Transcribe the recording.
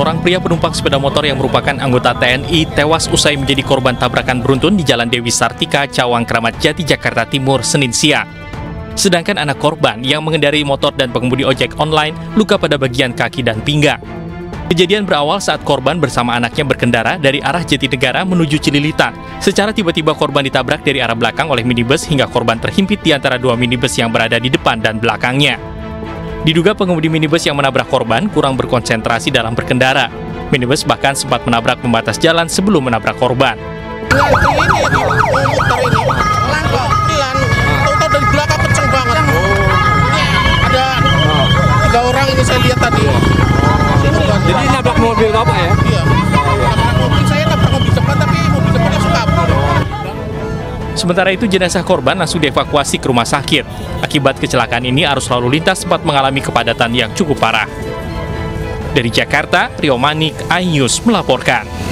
Seorang pria penumpang sepeda motor yang merupakan anggota TNI tewas usai menjadi korban tabrakan beruntun di Jalan Dewi Sartika, Cawang, Kramat Jati, Jakarta Timur, Senin siang. Sedangkan anak korban yang mengendarai motor dan pengemudi ojek online luka pada bagian kaki dan pinggang. Kejadian berawal saat korban bersama anaknya berkendara dari arah Jatinegara menuju Cililitan. Secara tiba-tiba korban ditabrak dari arah belakang oleh minibus hingga korban terhimpit di antara dua minibus yang berada di depan dan belakangnya. Diduga pengemudi minibus yang menabrak korban kurang berkonsentrasi dalam berkendara. Minibus bahkan sempat menabrak pembatas jalan sebelum menabrak korban. Jadi nabrak mobil bapak ya? Iya. Nabrak mobil saya nabrak mobil depan tapi mobil depan langsung kabur. Sementara itu jenazah korban langsung dievakuasi ke rumah sakit. Akibat kecelakaan ini arus lalu lintas sempat mengalami kepadatan yang cukup parah. Dari Jakarta, Rio Manik, iNews melaporkan.